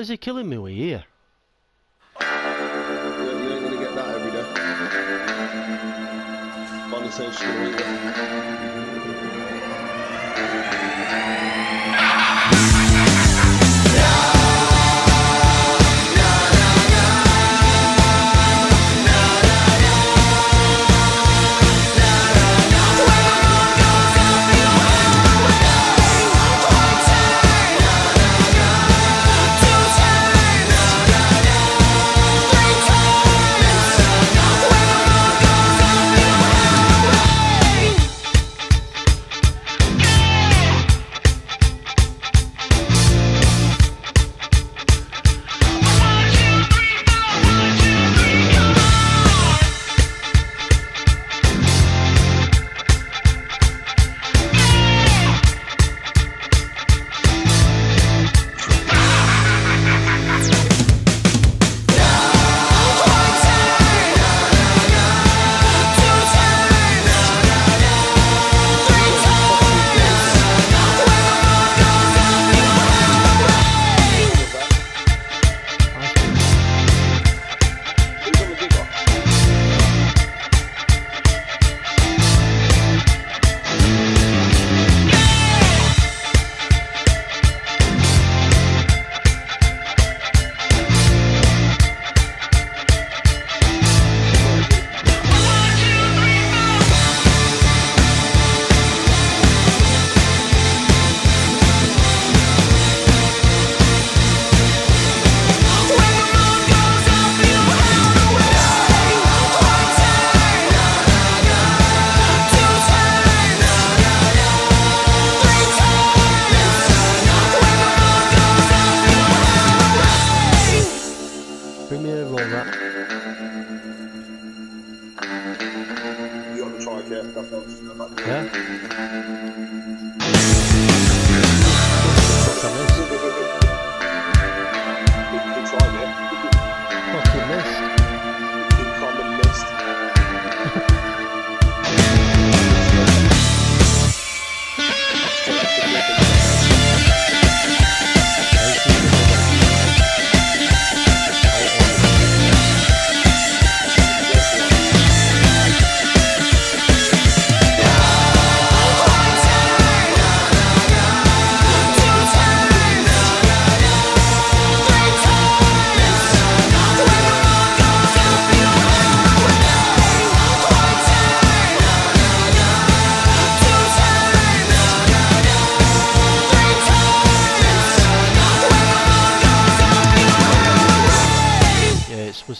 is he killing me with here? You ain't gonna get that every day. Yeah.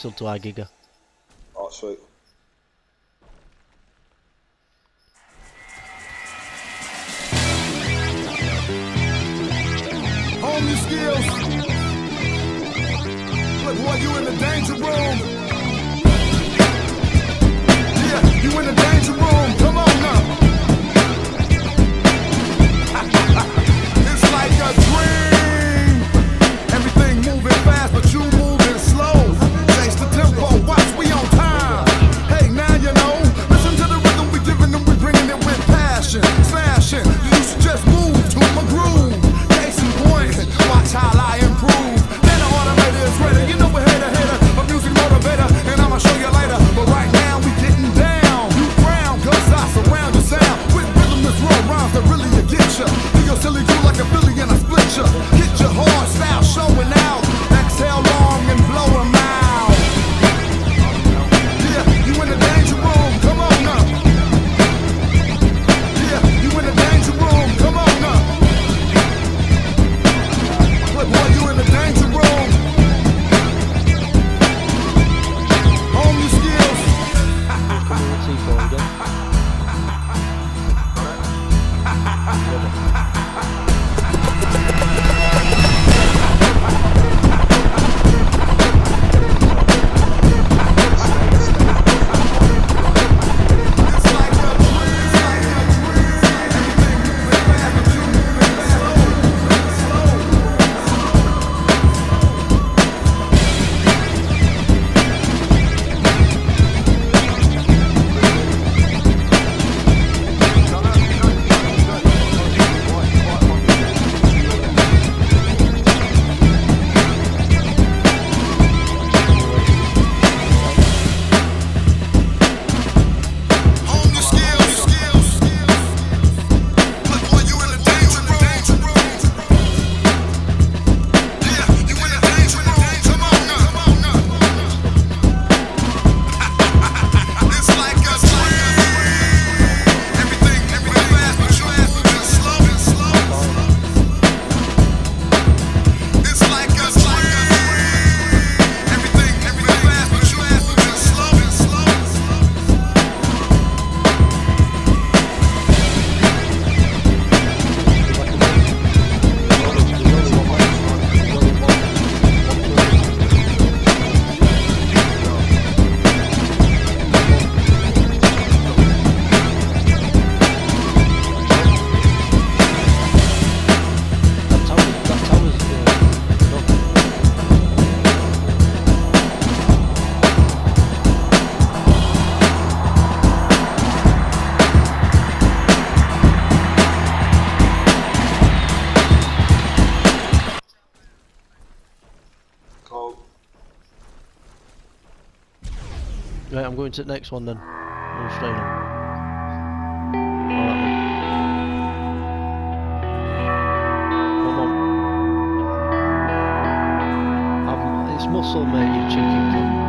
to our giga. Oh, sweet. Your skills. Look, boy, you in the danger room. Yeah, you in the danger room. Come on now. it's like a I'm going to the next one then. It's muscle, mate, you cheeky cunt.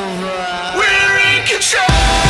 over. We're in control.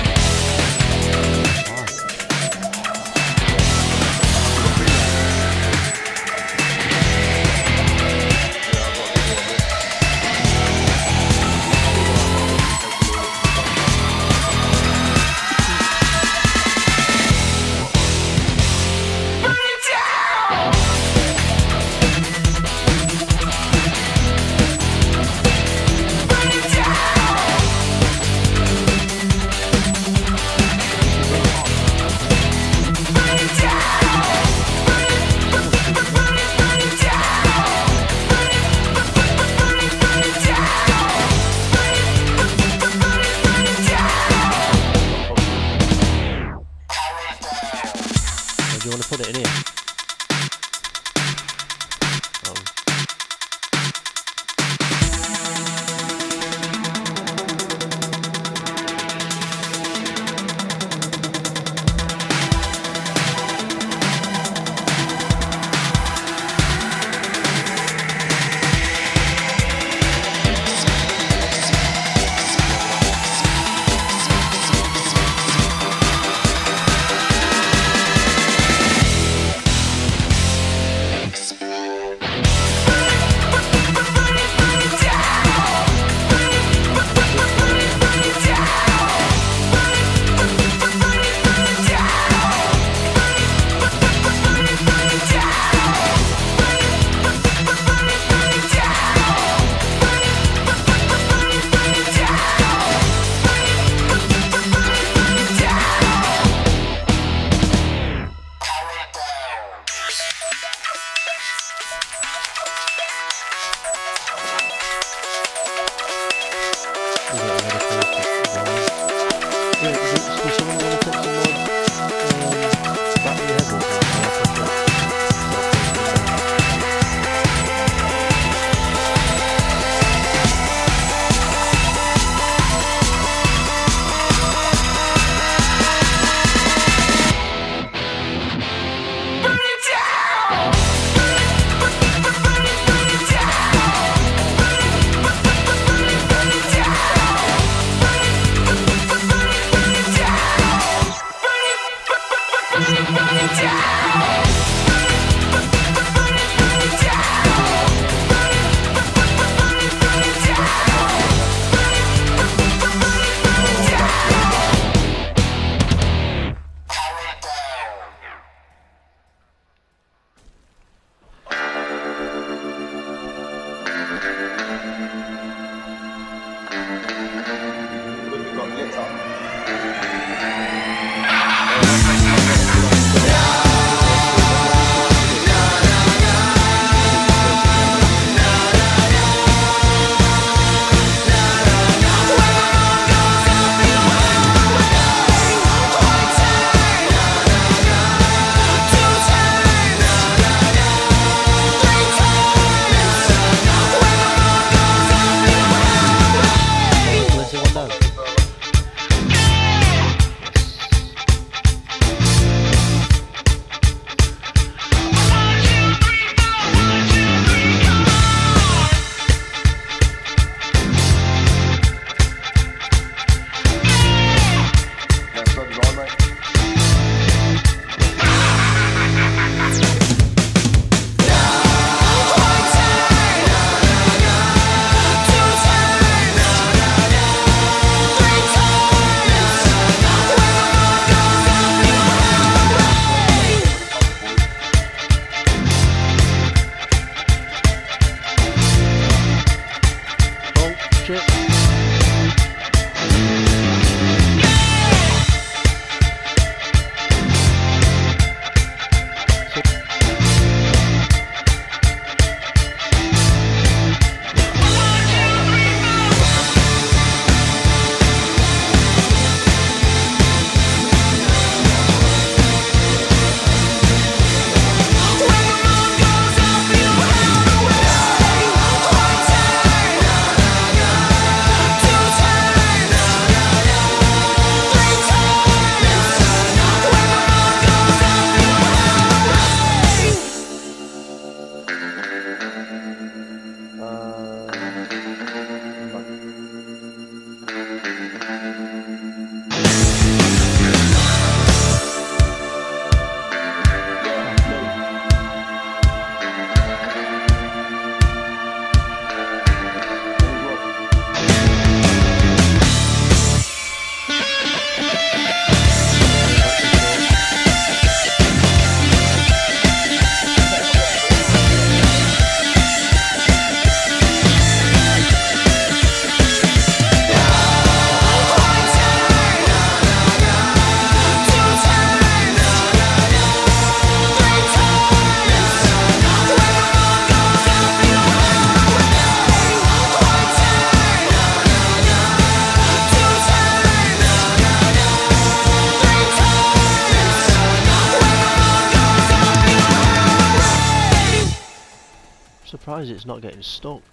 Not getting stuck.